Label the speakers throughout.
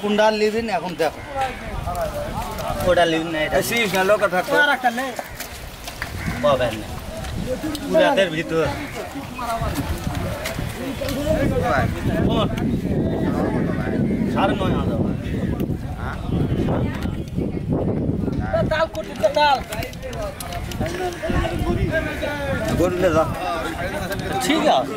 Speaker 1: কোনটা নিবিন এখন দেখো ওটা নিবিন না এটা
Speaker 2: সিস না লোক থাকতো
Speaker 1: পাবেন না পুরাতের ভিতর কোন? সাড়ে নয় হাজার
Speaker 2: গরুলে যা
Speaker 1: ঠিক আছে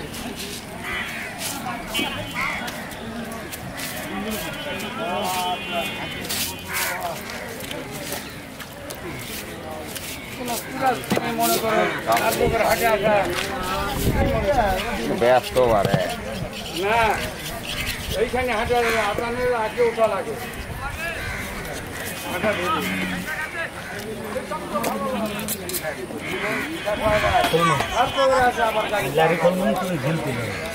Speaker 2: ব্যস্ত বারে
Speaker 3: না এইখানে হাঁটা আপনাদের আগে ওঠা লাগে
Speaker 1: লারি করবেন তুমি ঝুলতে যাবে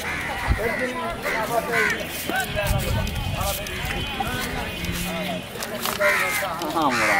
Speaker 2: আমরা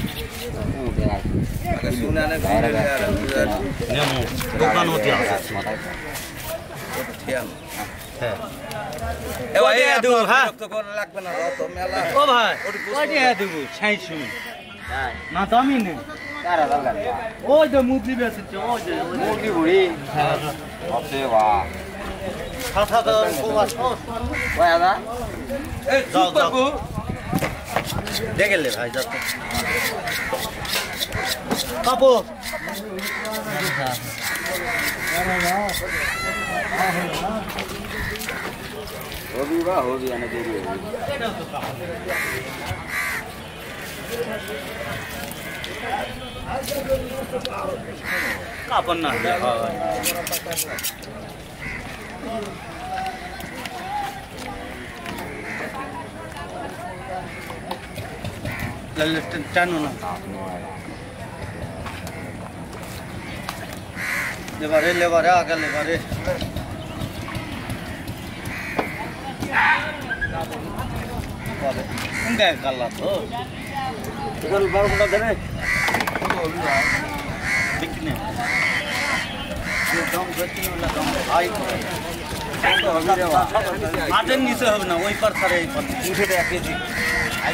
Speaker 1: 와. 사사도 뽑아서 와야 나? 에, 죽 바꾸. দেখে লে ভাই
Speaker 2: যত কাপো
Speaker 1: होगी वाह होगी आने के लिए कापन ना
Speaker 2: टन होना। लेबारे लेबारे आगे लेबारे।
Speaker 1: उनका कर ला तो। इधर ऊपर बता दे रे दिखने ये काम करती वाला काम आई तो।, तो हम रे आते नीचे हो ना वही पर सर एक पर नीचे पे एक जी। आई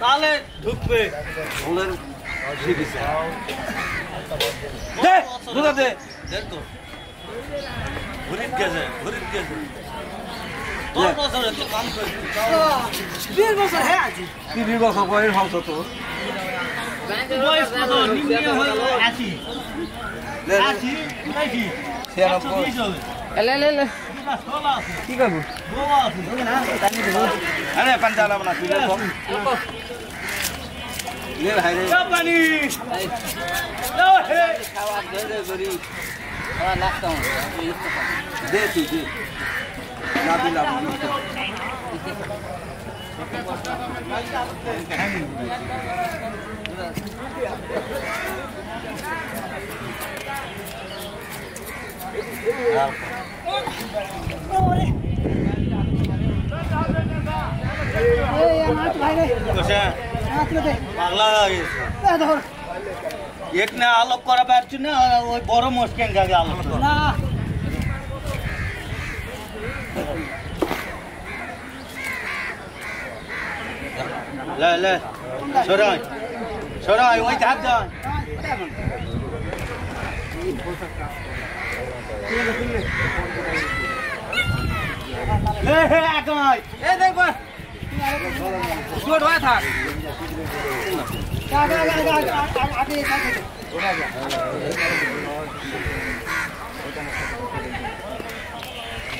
Speaker 1: তাহলে ঢুকবে।
Speaker 2: ফুলের ঠিক আছে
Speaker 1: দে দুটা দে। দে তো ঘুরিত গেছে ঘুরিত গেছে। তোর বছর তো কাম করছিস
Speaker 4: বিশ বছর হ্যাঁ আছে।
Speaker 1: তিন বছর বয়স হতো তো বয়স কত? নিম্ন হলো আশি। আশি। আশি
Speaker 2: ছিয়ানব্বই
Speaker 3: এলে এলে এলে
Speaker 1: কি করবো আরে পাঞ্জালা বনা তুই লে ভাই রে পানি
Speaker 3: খাওয়া ধরে করি খাওয়া লাগতাম
Speaker 2: দে তুই দে না দিলাম
Speaker 4: এই আমার
Speaker 1: এক না আলোক করা পারছি না ওই বড় মুশকিল গাগে আলোক।
Speaker 4: না
Speaker 1: লে সরাই সরাই ওই ধাপ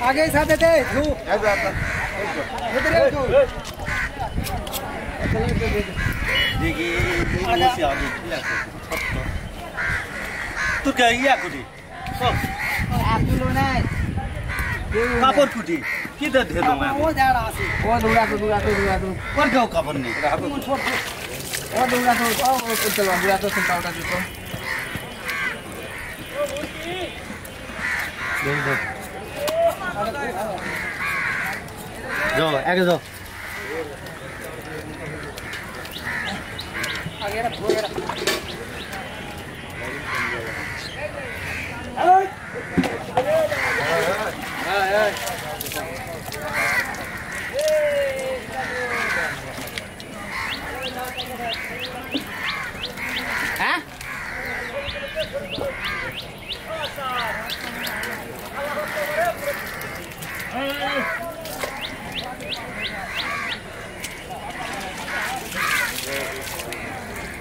Speaker 4: आगे साथ दे तू इधर तू
Speaker 3: कापड फुटी? के त धेरो ओ जाडा
Speaker 1: आसी ओ दुडा तो
Speaker 3: दुडा तो दुडा तो कोन गाउ कापड नि? ओ दुडा जो
Speaker 1: आगे जो आगे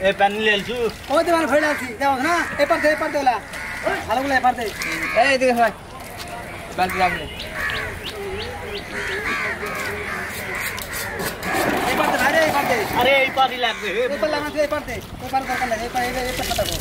Speaker 3: ए
Speaker 1: पेन ले छु
Speaker 4: ओ देवान खोइला थी देखो ना ए पर दे पर देला हालो
Speaker 3: ले पर दे। ए दिखे
Speaker 4: भाई। बाल्टी राख्ने अरे ये पारी
Speaker 1: लाग दे ये पर लागना
Speaker 4: ये पर दे ये पर कर कर ये पर ये पर खाता को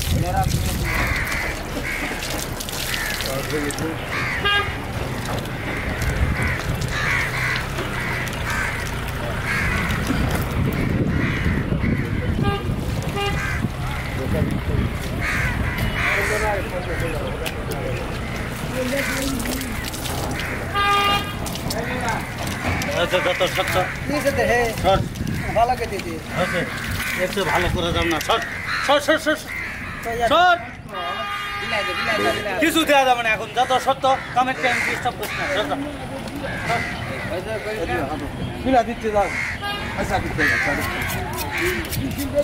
Speaker 1: আচ্ছা, যত সত্য
Speaker 4: ভালো করে দিদি
Speaker 1: আচ্ছা, একটু ভালো করে দাম না সর সর সর সর সর কিছু দেওয়া যাবে না এখন যত সত্য কমের টাইম ডিস্টার্ব করছি না সত্য
Speaker 2: বিলা দিতে যাও আচ্ছা দিতে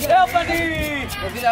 Speaker 1: যাও পানি বিলা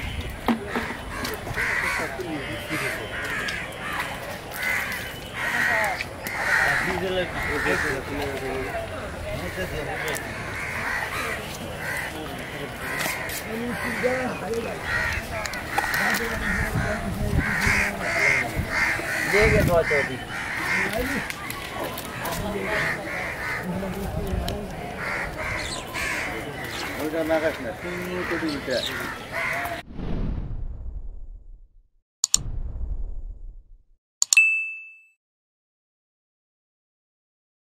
Speaker 1: देंगे दो चौबीस Orada
Speaker 2: ne kadar? Şimdi bu da bir